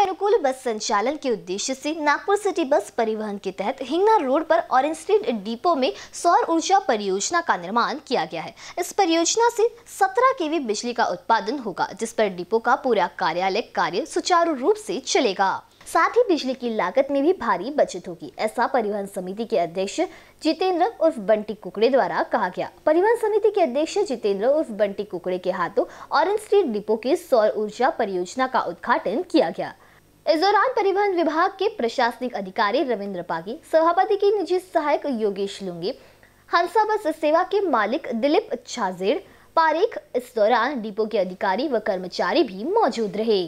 अनुकूल बस संचालन के उद्देश्य से नागपुर सिटी बस परिवहन के तहत हिंगना रोड पर ऑरेंज स्ट्रीट डिपो में सौर ऊर्जा परियोजना का निर्माण किया गया है। इस परियोजना से 17 केवी बिजली का उत्पादन होगा, जिस पर डिपो का पूरा कार्यालय कार्य सुचारू रूप से चलेगा। साथ ही बिजली की लागत में भी भारी बचत होगी, ऐसा परिवहन समिति के अध्यक्ष जितेंद्र उर्फ़ बंटी कुकड़े द्वारा कहा गया। परिवहन समिति के अध्यक्ष जितेंद्र उर्फ़ बंटी कुकड़े के हाथों ऑरेंज स्ट्रीट डिपो के सौर ऊर्जा परियोजना का उद्घाटन किया गया। इस दौरान परिवहन विभाग के प्रशासनिक अधिकारी रविंद्र पागी, सभापति के निजी सहायक योगेश लुंगी हंसा बस सेवा के मालिक दिलीप छाजेड़, पारेख इस दौरान डिपो के अधिकारी व कर्मचारी भी मौजूद रहे।